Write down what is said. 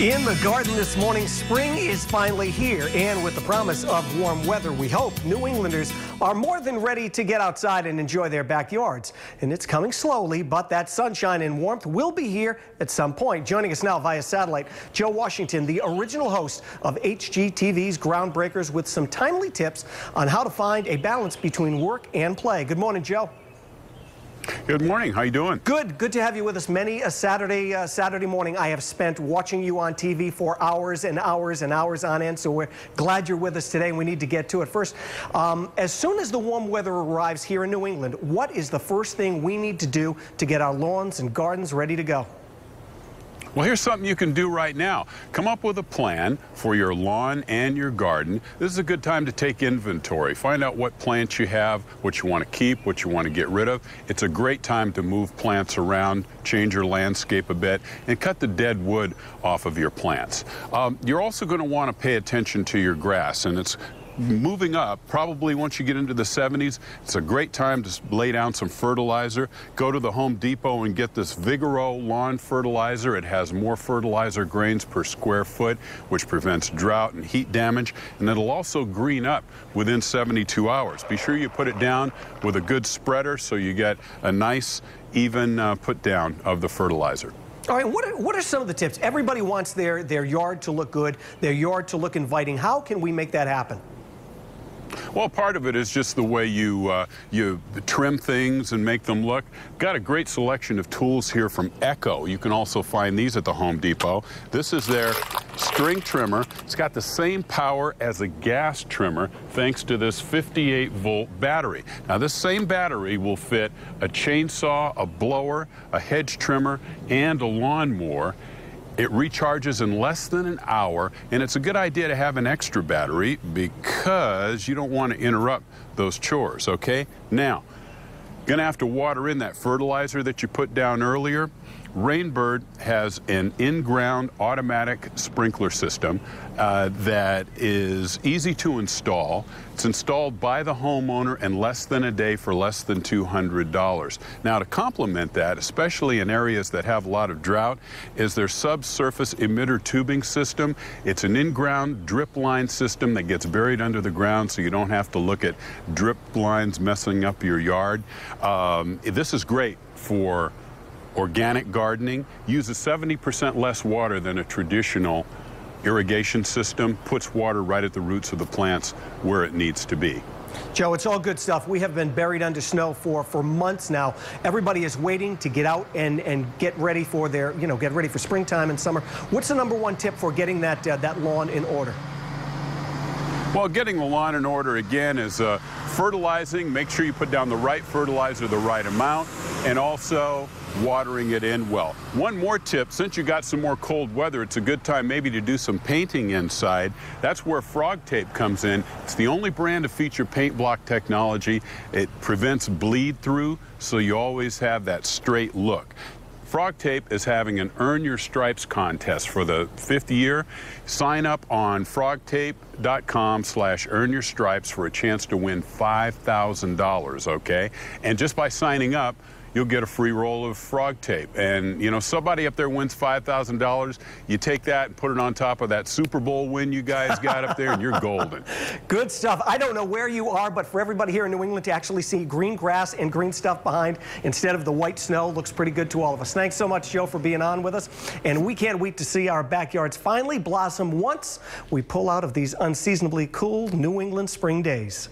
In the garden this morning, spring is finally here, and with the promise of warm weather, we hope New Englanders are more than ready to get outside and enjoy their backyards. And it's coming slowly, but that sunshine and warmth will be here at some point. Joining us now via satellite, Joe Washington, the original host of HGTV's Groundbreakers, with some timely tips on how to find a balance between work and play. Good morning, Joe. Good morning. How you doing? Good. Good to have you with us. Many a Saturday uh, Saturday morning I have spent watching you on TV for hours and hours and hours on end. So we're glad you're with us today. and We need to get to it first. Um, as soon as the warm weather arrives here in New England, what is the first thing we need to do to get our lawns and gardens ready to go? Well, here's something you can do right now. Come up with a plan for your lawn and your garden. This is a good time to take inventory. Find out what plants you have, what you want to keep, what you want to get rid of. It's a great time to move plants around, change your landscape a bit, and cut the dead wood off of your plants. Um, you're also going to want to pay attention to your grass, and it's moving up, probably once you get into the 70s, it's a great time to lay down some fertilizer. Go to the Home Depot and get this Vigoro lawn fertilizer. It has more fertilizer grains per square foot, which prevents drought and heat damage, and it'll also green up within 72 hours. Be sure you put it down with a good spreader so you get a nice, even uh, put down of the fertilizer. All right, what are, what are some of the tips? Everybody wants their, their yard to look good, their yard to look inviting. How can we make that happen? Well, part of it is just the way you uh, you trim things and make them look. Got a great selection of tools here from Echo. You can also find these at the Home Depot. This is their string trimmer. It's got the same power as a gas trimmer thanks to this 58 volt battery. Now this same battery will fit a chainsaw, a blower, a hedge trimmer, and a lawnmower. It recharges in less than an hour, and it's a good idea to have an extra battery because you don't want to interrupt those chores, okay? Now, gonna have to water in that fertilizer that you put down earlier. Rainbird has an in-ground automatic sprinkler system uh, that is easy to install. It's installed by the homeowner in less than a day for less than $200. Now to complement that, especially in areas that have a lot of drought, is their subsurface emitter tubing system. It's an in-ground drip line system that gets buried under the ground so you don't have to look at drip lines messing up your yard. Um, this is great for organic gardening uses 70% less water than a traditional irrigation system, puts water right at the roots of the plants where it needs to be. Joe, it's all good stuff. We have been buried under snow for, for months now. Everybody is waiting to get out and, and get ready for their, you know, get ready for springtime and summer. What's the number one tip for getting that, uh, that lawn in order? Well, getting the lawn in order again is uh, fertilizing. Make sure you put down the right fertilizer, the right amount, and also watering it in well. One more tip, since you got some more cold weather, it's a good time maybe to do some painting inside. That's where Frog Tape comes in. It's the only brand to feature paint block technology. It prevents bleed through, so you always have that straight look. Frog Tape is having an Earn Your Stripes contest for the fifth year. Sign up on frogtape.com slash earn your stripes for a chance to win $5,000, okay? And just by signing up, you'll get a free roll of frog tape. And, you know, somebody up there wins $5,000. You take that and put it on top of that Super Bowl win you guys got up there, and you're golden. Good stuff. I don't know where you are, but for everybody here in New England to actually see green grass and green stuff behind instead of the white snow looks pretty good to all of us. Thanks so much, Joe, for being on with us. And we can't wait to see our backyards finally blossom once we pull out of these unseasonably cool New England spring days.